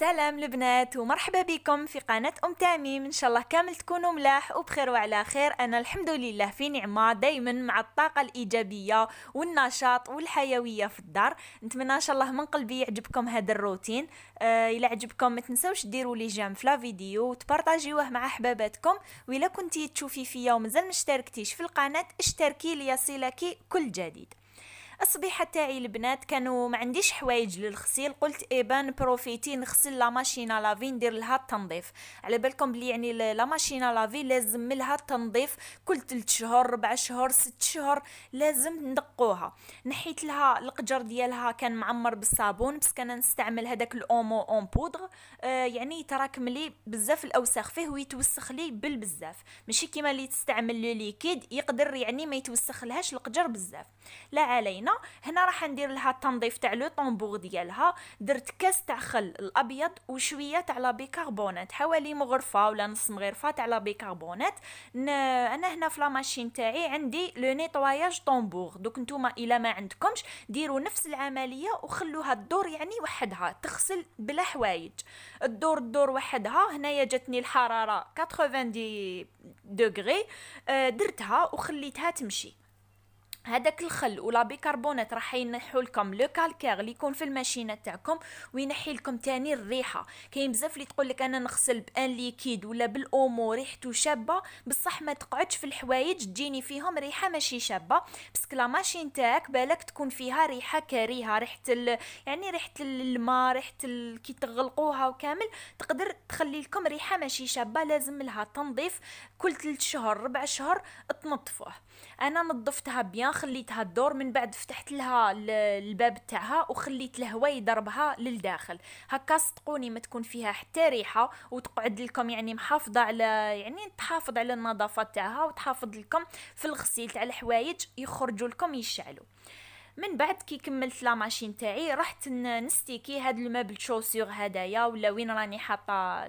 سلام البنات ومرحبا بكم في قناة أم تميم إن شاء الله كامل تكونوا ملاح وبخير وعلى خير. أنا الحمد لله في نعمة دايما مع الطاقة الإيجابية والنشاط والحيوية في الدار. نتمنى إن شاء الله من قلبي يعجبكم هذا الروتين. آه إلا عجبكم ما تنسوش ديروا لي جيم في فيديو وتبارطاجيوه مع حباباتكم وإلا كنتي تشوفي فيا ومازال ما اشتركتيش في القناة اشتركي ليصلك كل جديد. الصبيحه تاعي البنات كانوا ما عنديش حوايج للغسيل قلت eh bien profité نغسل la machine à laver ندير لها التنظيف. على بالكم بلي يعني la machine à laver لازم لها التنظيف كل 3 شهور 4 شهور 6 شهور لازم ننقوها. نحيت لها القجر ديالها كان معمر بالصابون بس كان نستعمل هذاك الأومو en poudre. آه يعني يتراكم لي بزاف الأوساخ فيه ويتوسخ لي بالبزاف ماشي كيما اللي تستعمل le liquide يقدر يعني ما يتوسخ لهاش القجر بزاف. لا علينا. هنا هنا راح ندير لها التنظيف تاع le tambour ديالها. درت كاس تاع خل الأبيض وشوية تاع la bicarbonate حوالي مغرفة ولا نص مغرفة تاع la bicarbonate. أنا هنا في la machine تاعي عندي le nettoyage tambour. دوك نتوما إلا ما عندكمش ديروا نفس العملية وخلوها الدور يعني وحدها تغسل بلا حوايج. الدور الدور وحدها. هنايا جاتني الحرارة 90 degrés آه، درتها وخليتها تمشي. هذاك الخل و la bicarbonate راح ينحوا لكم le calcaire اللي يكون في الماشينة تاعكم وينحي لكم تاني الريحة. كاين بزاف اللي تقول لك أنا نغسل ب un liquide ولا بالأومو ريحته شابة بصح ما تقعدش في الحوايج تجيني فيهم ريحة ماشي شابة. parce que la machine تاعك بالك تكون فيها ريحة كريهة ريحة ال... يعني ريحة الماء ريحة ال... كي تغلقوها وكامل تقدر تخلي لكم ريحة ماشي شابة لازم لها تنظيف كل 3 شهور 4 شهور تنظفوه. أنا نظفتها bien خليتها الدور من بعد فتحت لها الباب تاعها وخليت الهواء يضربها للداخل. هكا صدقوني ما تكون فيها حتى ريحة وتقعد لكم يعني محافظة على يعني تحافظ على النظافة تاعها وتحافظ لكم في الغسيل تاع الحوايج يخرجوا لكم يشعلوا. من بعد كي كملت la machine تاعي رحت نستيكي هاد ال meuble chaussures هدايا ولا وين راني حاطة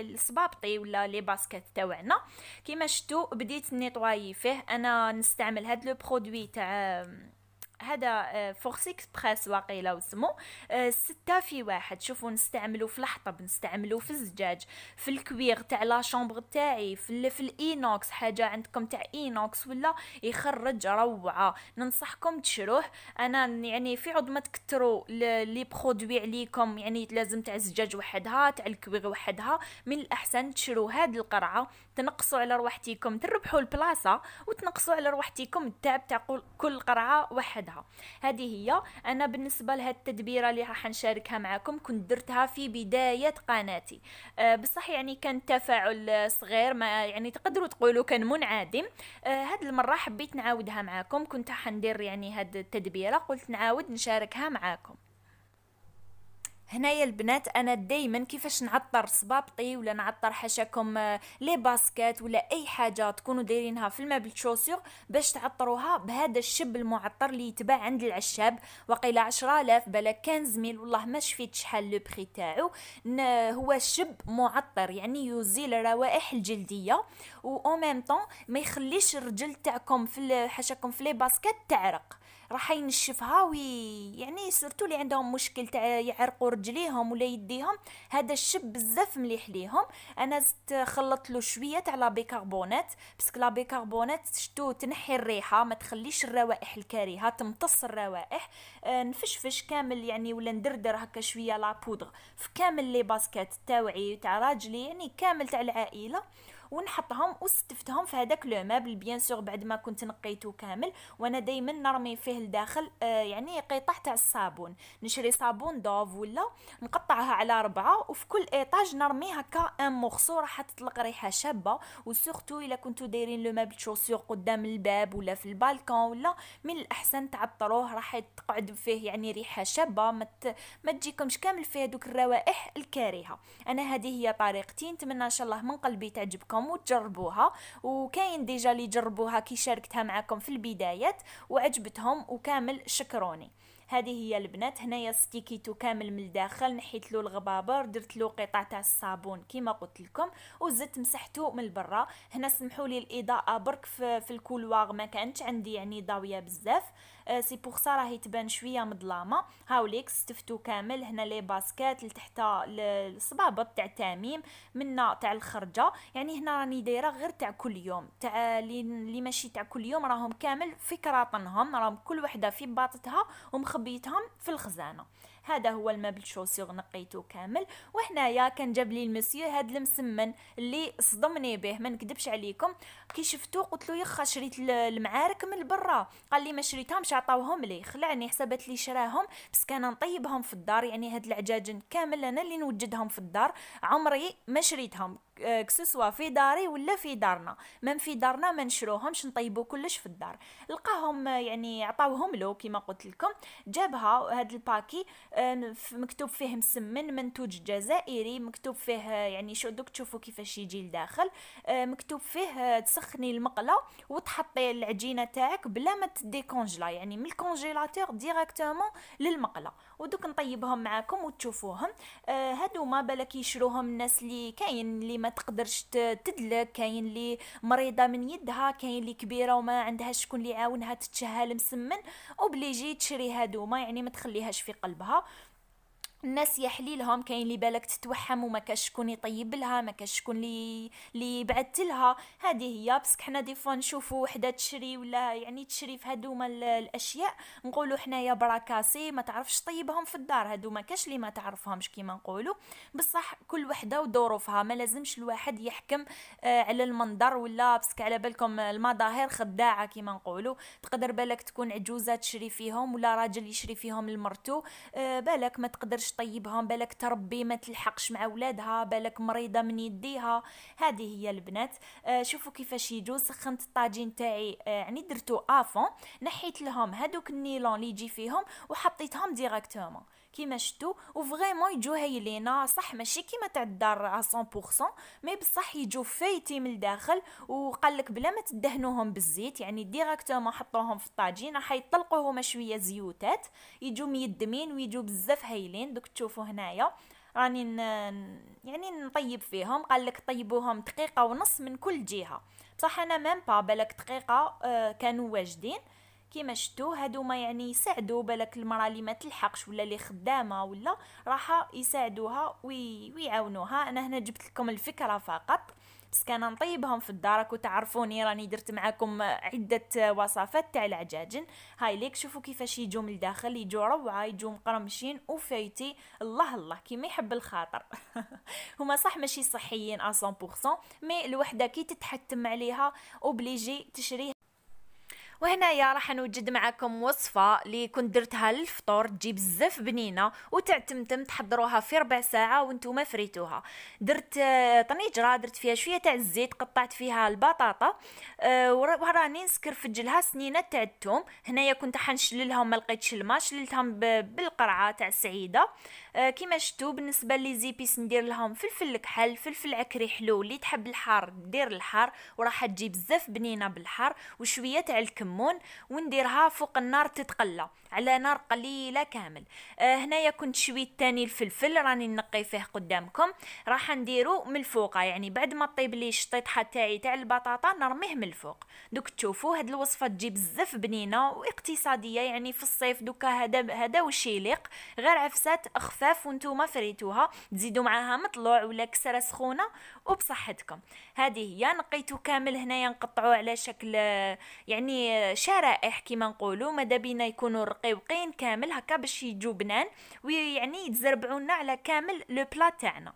الصبابطي ولا les baskets تاعنا كيما شفتوا بديت nettoyer فيه أنا نستعمل هاد le produit تاع هذا Force Xpress واقيلا وسمو ستة في واحد. شوفوا نستعملو في الحطب نستعملو في الزجاج في ال cuir تاع la chambre تاعي في, في ال inox حاجة عندكم تاع inox ولا يخرج روعة. ننصحكم تشروه. أنا يعني في عوض ما تكتروا les produits عليكم يعني لازم تاع الزجاج وحدها تاع ال cuir وحدها. من الأحسن تشرو هاد القرعة تنقصوا على روحتيكم تربحوا البلاصة وتنقصوا على روحتيكم التعب تاع كل قرعة وحدها. وحدها هذه هي. أنا بالنسبة لهاد التدبيره اللي راح نشاركها معكم كنت درتها في بداية قناتي. أه بصح يعني كان تفاعل صغير ما يعني تقدروا تقولوا كان منعدم. أه هاد المرة حبيت نعاودها معكم. كنت حندير يعني هاد التدبيرة. قلت نعاود نشاركها معكم. هنايا البنات أنا دائما كيفاش نعطر صبابطي ولا نعطر حاشاكم آه، les baskets ولا أي حاجة تكونوا دايرينها في ال meuble chaussures باش تعطروها بهذا الشب المعطر اللي يتباع عند العشاب. وقيل 10000 بلا 15000 والله ما شفيت شحال le prix تاعو. هو شب معطر يعني يزيل الروائح الجلدية. و أو ميم طون ما يخليش الرجل تاعكم في حاشاكم في les baskets تعرق. راح ينشفها oui يعني surtout اللي عندهم مشكل تاع يعرقوا رجليهم ولا يديهم. هذا الشب بزاف مليح ليهم. أنا زدت خلطت له شوية تاع la bicarbonate parce que la bicarbonate شتو تنحي الريحة ما تخليش الروائح الكريهه تمتص الروائح. آه نفشفش كامل يعني ولا ندردر هكا شوية la poudre في كامل les baskets تاوعي تاع راجلي يعني كامل تاع العائلة. ونحطهم وستفتهم في هذاك le meuble bien sûr بعد ما كنت نقيته كامل. وأنا دائما نرمي فيه لداخل آه يعني قطع تاع الصابون. نشري صابون Dove ولا نقطعها على ربعة وفي كل étage نرمي هكا un morceau راح تطلق ريحة شابة. و surtout إلا كنتو دايرين le meuble chaussures قدام الباب ولا في البالكون ولا من الأحسن تعطروه. راح تقعد فيه يعني ريحة شابة. ما ما تجيكمش كامل فيه دوك الروائح الكريهه أنا هذه هي طريقتي. نتمنى إن شاء الله من قلبي تعجبكم. معكم وتجربوها وكاين déjà اللي جربوها كي شاركتها معكم في البدايات وعجبتهم وكامل شكروني. هذه هي البنات. هنايا ستيكيتو كامل من الداخل نحيت له الغبابر درت له قطع تاع الصابون كيما قلت لكم وزدت مسحته من البرا هنا سمحوا لي الإضاءة برك في, في ال couloir ما كانتش عندي يعني ضاوية بزاف. c'est pour ça راهي تبان شوية مظلامه هاوليك استفتو كامل. هنا les baskets لتحت الصبابط تاع التاميم منا تاع الخرجة. يعني هنا راني دايرة غير تاع كل يوم. تاع اللي ماشي تاع كل يوم راهم كامل في كراطنهم راهم كل وحدة في باطتها ومخبيتهم في الخزانة. هذا هو المبل شوسيغ نقيته كامل. وهنايا كان جاب لي المسيو هاد المسمن اللي صدمني به ما نكذبش عليكم. كي شفتو قلت له يخا شريت المعارك من برا قال لي ما شريتهمش عطاوهم لي. خلعني حسبت لي شراهم. بس كان نطيبهم في الدار يعني هاد العجاجن كامل أنا اللي نوجدهم في الدار. عمري ما شريتهم. كسوسوا في داري ولا في دارنا. من في دارنا ما نشروهمش نطيبوا كلش في الدار. لقاهم يعني عطاوهم له كما قلت لكم. جابها هاد ال paquet مكتوب فيه مسمن منتوج جزائري مكتوب فيه يعني شو دوك تشوفوا كيفاش يجي لداخل. مكتوب فيه تسخني المقلة وتحطي العجينة تاعك بلا ما ت décongeler يعني من ال congélateur directement للمقلة. ودوك نطيبهم معاكم وتشوفوهم. آه هادو ما بالك يشروهم الناس اللي كاين اللي ما تقدرش تدلك. كاين اللي مريضة من يدها كاين اللي كبيرة وما عندها شكون اللي يعاونها تتشهى المسمن وبليجي تشري هادو. ما يعني ما تخليهاش في قلبها. الناس يحلي لهم كاين اللي بالك تتوحم وما كاش شكون يطيب لها ما كاش شكون اللي اللي يبعث لها. هذه هي بس حنا دي فوا نشوفوا وحدة تشري ولا يعني تشري في هذوما الأشياء نقولوا حنايا براكاسي ما تعرفش طيبهم في الدار. هادو ما كاش اللي ما تعرفهمش كيما نقولوا بصح كل وحدة وظروفها ما لازمش الواحد يحكم آه على المنظر ولا بس على بالكم المظاهر خداعة كيما نقولوا تقدر بالك تكون عجوزة تشري فيهم ولا راجل يشري فيهم لمرتو آه بالك ما تقدرش باش طيبها؟ بالك تربي ما تلحقش مع ولادها بالك مريضة من يديها. هذه هي البنات. آه شوفوا كيفاش يجو سخنت الطاجين تاعي آه يعني درتو آفون نحيت لهم هذوك النيلون اللي يجي فيهم وحطيتهم directement كيما شتو و vraiment يجو هايلينا صح ماشي كيما تاع الدار 100% mais بصح يجو feuilletés من الداخل وقال لك بلا ما تدهنوهم بالزيت يعني directement حطوهم في الطاجين راح يطلقوا هما شوية زيوتات يجو ميدمين ويجو بزاف هايلين دوك تشوفوا هنايا. راني يعني نطيب فيهم قال لك طيبوهم دقيقة ونص من كل جهة. بصح أنا même pas بالك دقيقة آه كانوا واجدين. كيما شتو هادو ما يعني يساعدوا بالك المرأة اللي ما تلحقش ولا اللي خدامة ولا راح يساعدوها oui ويعاونوها. أنا هنا جبت لكم الفكرة فقط. parce que نطيبهم في الدار راكو تعرفوني راني درت معاكم عدة وصفات تاع العجاجن. هاي ليك شوفوا كيفاش يجوا من الداخل يجوا روعة يجوا مقرمشين و feuilletés. الله الله كيما يحب الخاطر. هما صح ماشي صحيين 100% mais الوحدة كي تتحتم عليها obligée تشري وهنايا راح نوجد معكم وصفة اللي كنت درتها للفطور. تجي بزاف بنينة وتعتمتم تحضروها في ربع ساعة وأنتم فريتوها. درت آه، طنيجرة درت فيها شوية تاع الزيت قطعت فيها البطاطا أه نسكرفج لها سنينة تاع الثوم هنايا كنت حنشللهم ما لقيتش الماء شللتهم بالقرعة تاع سعيدة أه كيما شتو بالنسبة les épices ندير لهم فلفل كحل فلفل عكري حلو اللي تحب الحار دير الحار. وراح تجي بزاف بنينة بالحار وشوية تاع الكمون. الكمون ونديرها فوق النار تتقلى. على نار قليلة كامل. آه هنايا كنت شويت تاني الفلفل راني نقي فيه قدامكم. راح نديرو من الفوق يعني بعد ما طيب لي الشطيطحه تاعي تاع البطاطا نرميه من الفوق. دوك تشوفوا هاد الوصفة تجي بزاف بنينة واقتصادية يعني في الصيف دوكا هذا هذا وش يليق غير عفسات خفاف وانتوما فريتوها. تزيدوا معاها مطلوع ولا كسرة سخونة وبصحتكم. هذه هي نقيتو كامل هنايا نقطعوه على شكل يعني شرائح كيما نقولوا ماذا بينا يكونوا رقيقين كامل هكا باش يجو بنان ويعني يتزربعوا على كامل لو بلا تاعنا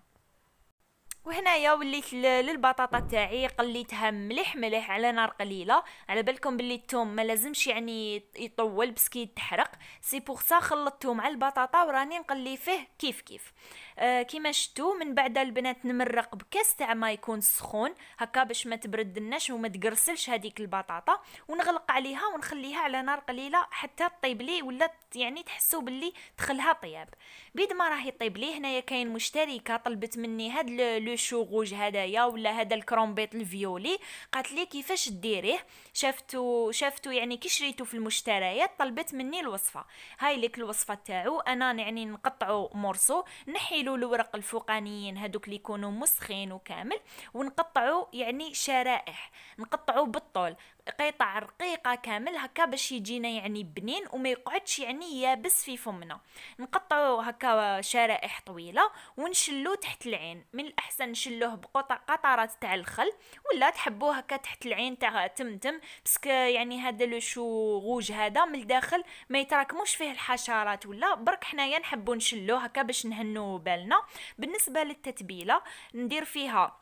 وهنايا وليت للبطاطا تاعي قليتها مليح مليح على نار قليلة. على بالكم باللي الثوم ما لازمش يعني يطول بس كي يتحرق. c'est pour ça خلطته مع البطاطا وراني نقلي فيه كيف كيف. آه كيما شتو من بعد البنات نمرق بكاس تاع ما يكون سخون هكا باش ما تبردناش وما تقرسلش هذيك البطاطا. ونغلق عليها ونخليها على نار قليلة حتى طيب لي ولا يعني تحسوا باللي دخلها طياب. بيد ما راهي طيب لي هنايا كاين مشتركة طلبت مني هاد le chou rouge هدايا ولا هذا الكرومبيط ال violet قالت لي كيفاش ديريه شافتو شافتو يعني كي شريتو في المشتريات طلبت مني الوصفه هاي ليك الوصفه تاعو أنا يعني نقطعو مورسو نحيلو الورق الفوقانيين هذوك اللي يكونوا مسخين وكامل ونقطعو يعني شرائح نقطعو بالطول قطع رقيقة كامل هكا باش يجينا يعني بنين وما يقعدش يعني يابس في فمنا. نقطعو هكا شرائح طويلة ونشلو تحت العين. من الأحسن نشلوه بقطع تاع الخل ولا تحبوه هكا تحت العين تاع تمتم parce que يعني هذا le chou rouge هذا من الداخل ما يتراكموش فيه الحشرات ولا برك حنايا نحبو نشلوه هكا باش نهنو بالنا. بالنسبة للتتبيلة ندير فيها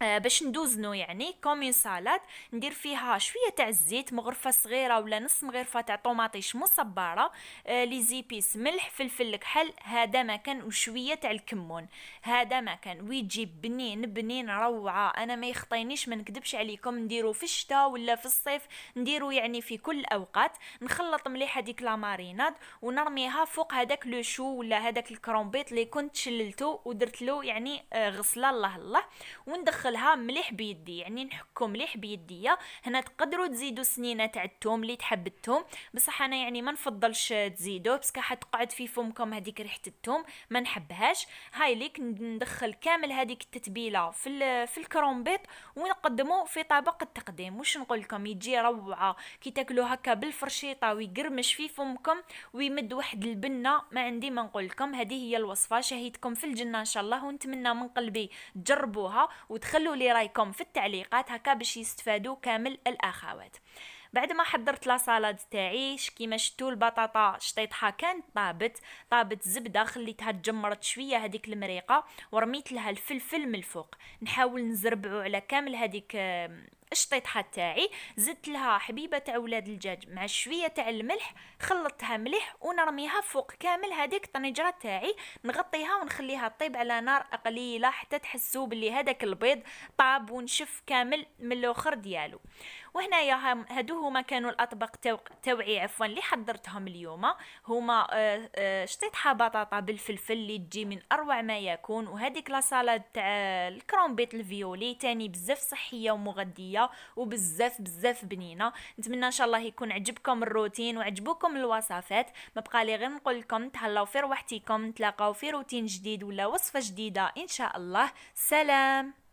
باش ندوزنو يعني comme une salade ندير فيها شوية تاع الزيت مغرفة صغيرة ولا نص مغرفة تاع طوماطيش مصبرة آه les épices ملح فلفل كحل هذا ما كان وشوية تاع الكمون. هذا ما كان ويجي بنين بنين روعة. أنا ما يخطينيش ما نكذبش عليكم نديرو في الشتاء ولا في الصيف نديرو يعني في كل الاوقات نخلط مليح هذيك لا ماريناد ونرميها فوق هذاك لو شو ولا هذاك الكرومبيط اللي كنت شللته ودرت له يعني آه غسلة الله الله. وندخل ندخلها مليح بيدي يعني نحكو مليح بيديا. هنا تقدروا تزيدوا سنينة تاع الثوم اللي تحب الثوم بصح أنا يعني ما نفضلش تزيدوه باسكو حتقعد في فمكم هذيك ريحة الثوم ما نحبهاش. هاي ليك ندخل كامل هذيك التتبيلة في في الكرومبيط ونقدمه في طبق التقديم. واش نقول لكم يجي روعة. كي تاكلوا هكا بالفرشيطة ويقرمش في فمكم ويمد واحد البنة ما عندي ما نقول لكم هذه هي الوصفة. شهيتكم في الجنة إن شاء الله ونتمنى من قلبي تجربوها وتخلوا خلوا لي رايكم في التعليقات هكا باش يستفادوا كامل الأخوات. بعد ما حضرت لا سالاد تاعي كيما شتو البطاطا شطيتها كانت طابت طابت زبدة خليتها تجمرت شوية هذيك المريقة ورميت لها الفلفل من الفوق. نحاول نزربعو على كامل هذيك الشطيطحه تاعي زدت لها حبيبة تاع ولاد الدجاج مع شوية تاع الملح خلطتها مليح ونرميها فوق كامل هذيك الطنجرة تاعي نغطيها ونخليها طيب على نار قليلة حتى تحسوا بلي هذاك البيض طاب ونشف كامل من الأخر ديالو. وهنايا هادو هما كانوا الأطباق توعي عفوا اللي حضرتهم اليوم. هما آه، آه، شطيطحه بطاطا بالفلفل اللي تجي من أروع ما يكون وهذيك لا سالاد تاع الكرومبيت الفيولي تاني بزاف صحية ومغذية. وبزاف بزاف بنينة. نتمنى إن شاء الله يكون عجبكم الروتين وعجبوكم الوصفات. ما بقى لي غير نقول لكم تهلاو في روحتكم نتلاقاو في روتين جديد ولا وصفة جديدة إن شاء الله. سلام!